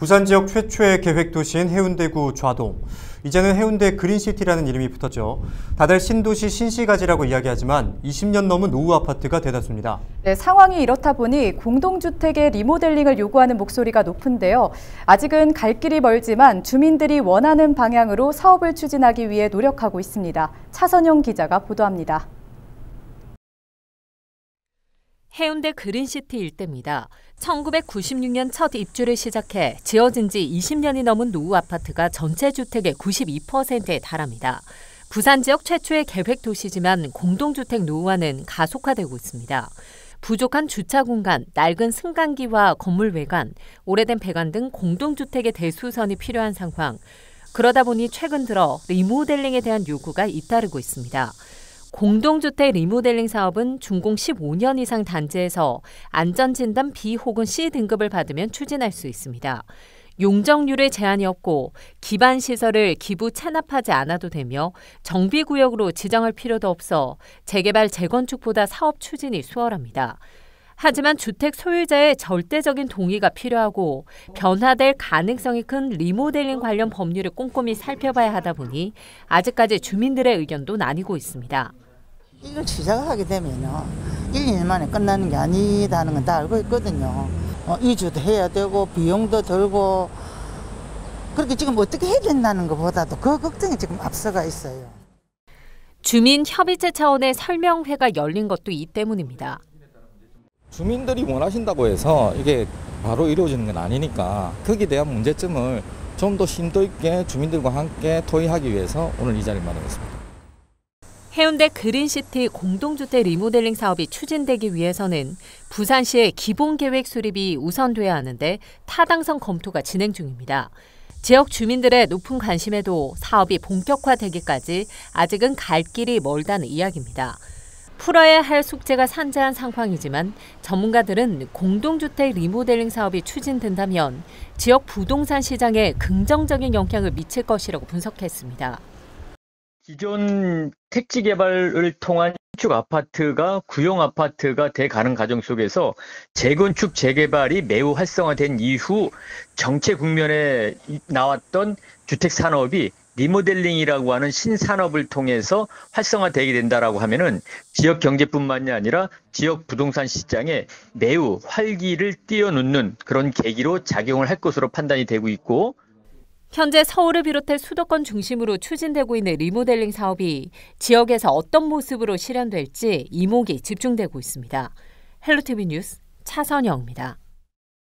부산 지역 최초의 계획 도시인 해운대구 좌동. 이제는 해운대 그린시티라는 이름이 붙었죠. 다들 신도시 신시가지라고 이야기하지만 20년 넘은 노후 아파트가 대다수입니다. 네, 상황이 이렇다 보니 공동주택의 리모델링을 요구하는 목소리가 높은데요. 아직은 갈 길이 멀지만 주민들이 원하는 방향으로 사업을 추진하기 위해 노력하고 있습니다. 차선영 기자가 보도합니다. 해운대 그린시티 일대입니다. 1996년 첫 입주를 시작해 지어진 지 20년이 넘은 노후 아파트가 전체 주택의 92%에 달합니다. 부산 지역 최초의 계획 도시지만 공동주택 노후화는 가속화되고 있습니다. 부족한 주차 공간, 낡은 승강기와 건물 외관, 오래된 배관 등 공동주택의 대수선이 필요한 상황. 그러다 보니 최근 들어 리모델링에 대한 요구가 잇따르고 있습니다. 공동주택 리모델링 사업은 준공 15년 이상 단지에서 안전진단 B 혹은 C 등급을 받으면 추진할 수 있습니다. 용적률에 제한이 없고 기반 시설을 기부 체납하지 않아도 되며 정비 구역으로 지정할 필요도 없어 재개발 재건축보다 사업 추진이 수월합니다. 하지만 주택 소유자의 절대적인 동의가 필요하고 변화될 가능성이 큰 리모델링 관련 법률을 꼼꼼히 살펴봐야 하다 보니 아직까지 주민들의 의견도 나뉘고 있습니다. 이걸 시작하게 되면요. 1, 2년 만에 끝나는 게 아니다는 건 다 알고 있거든요. 어, 이주도 해야 되고 비용도 들고 그렇게 지금 어떻게 해야 된다는 것보다도 그 걱정이 지금 앞서가 있어요. 주민협의체 차원의 설명회가 열린 것도 이 때문입니다. 주민들이 원하신다고 해서 이게 바로 이루어지는 건 아니니까 거기에 대한 문제점을 좀 더 심도 있게 주민들과 함께 토의하기 위해서 오늘 이 자리를 마련했습니다. 해운대 그린시티 공동주택 리모델링 사업이 추진되기 위해서는 부산시의 기본계획 수립이 우선돼야 하는데 타당성 검토가 진행 중입니다. 지역 주민들의 높은 관심에도 사업이 본격화되기까지 아직은 갈 길이 멀다는 이야기입니다. 풀어야 할 숙제가 산재한 상황이지만 전문가들은 공동주택 리모델링 사업이 추진된다면 지역 부동산 시장에 긍정적인 영향을 미칠 것이라고 분석했습니다. 기존 택지 개발을 통한 신축 아파트가 구형 아파트가 돼 가는 과정 속에서 재건축 재개발이 매우 활성화된 이후 정체 국면에 놓였던 주택 산업이 리모델링이라고 하는 신산업을 통해서 활성화되게 된다라고 하면은 지역 경제뿐만이 아니라 지역 부동산 시장에 매우 활기를 띄워놓는 그런 계기로 작용을 할 것으로 판단이 되고 있고 현재 서울을 비롯해 수도권 중심으로 추진되고 있는 리모델링 사업이 지역에서 어떤 모습으로 실현될지 이목이 집중되고 있습니다. 헬로티비 뉴스 차선영입니다.